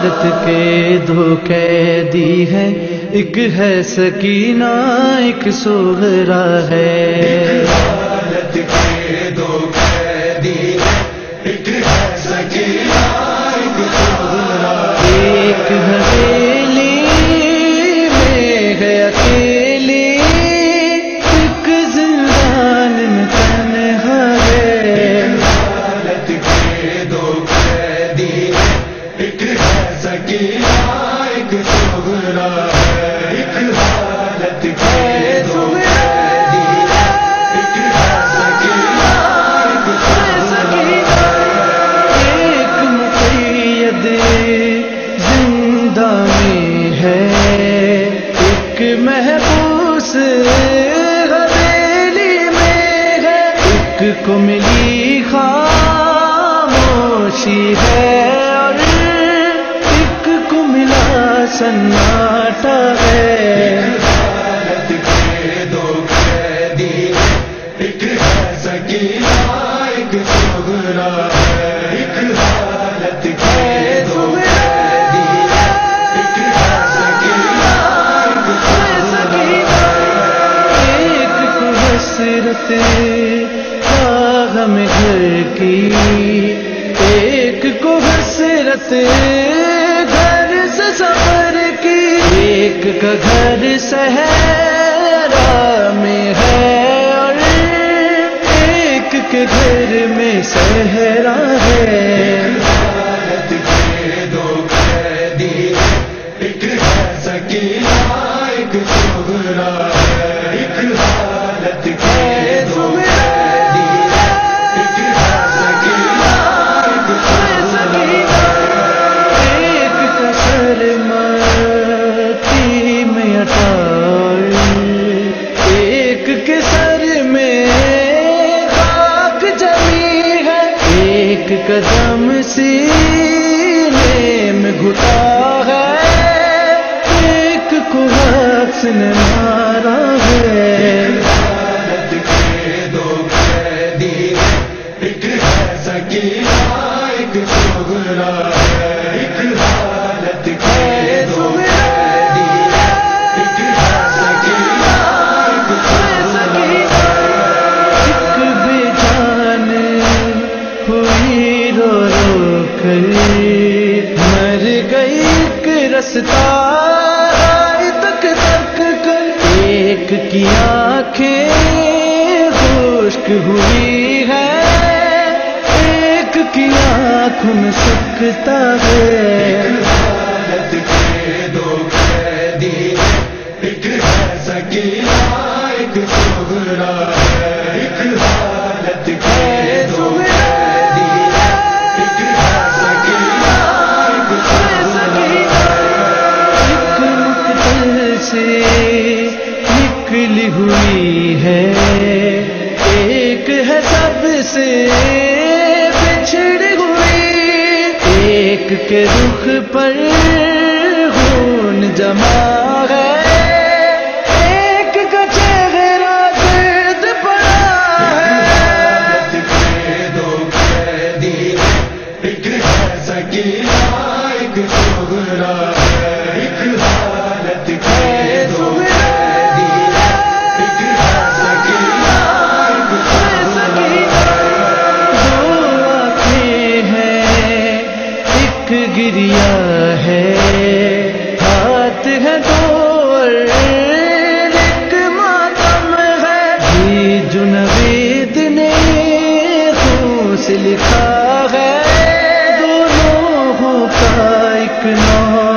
حالت کے دو قیدی ہے۔ ایک ہے سکینہ ایک سوہرا ہے۔ حالت کے دو قیدی ایک ہے سکینہ ایک ایک حویلی ایک کو ملی خاموشی ہے اور ایک کو ملا سناٹا ہے۔ حالت کی ایک کو حسرت گھر سے سفر کی ایک کا گھر صحرا میں ہے اور ایک کے گھر میں صحرا ہے حالت کے دو ایک ہے ایک رو کر مر گئی ایک رستا تیری آنکھیں خشک ہوئی ہے ایک کی آنکھ میں سکتا ہے۔ نکلی ہوئی ہے۔ ایک ہے سب سے بچھڑ ہوئی۔ ایک کے رخ پر خون جما ہے۔ ایک گریا ہے۔ ہاتھ ہے دور ایک ماتم ہے۔ بھی جنوید نے خون سے لکھا ہے۔ دونوں کا ایک نام